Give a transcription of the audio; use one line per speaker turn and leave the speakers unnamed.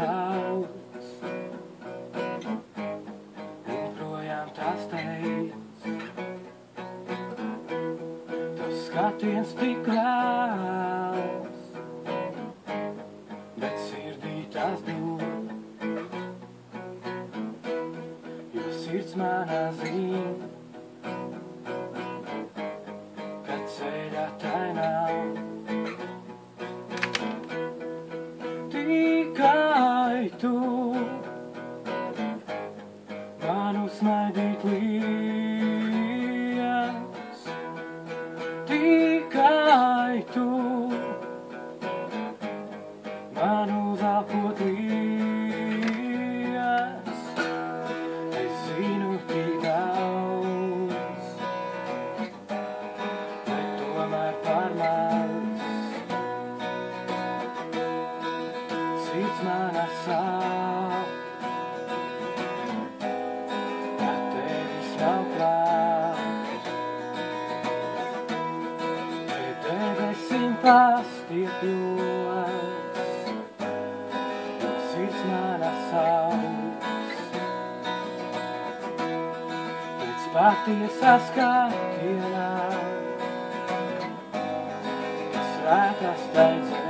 sirds mana sauc, un projām tas teic. Tas skatiens tik vēls, bet sirdī tas dod. Jo sirds manā zina, ka ceļā tai nav. Tikai tu man uzsmaidīt liels. Tikai tu debesim pastiepjos, sirds mana sauc. Pēc patiesas skatienā, svētas taisa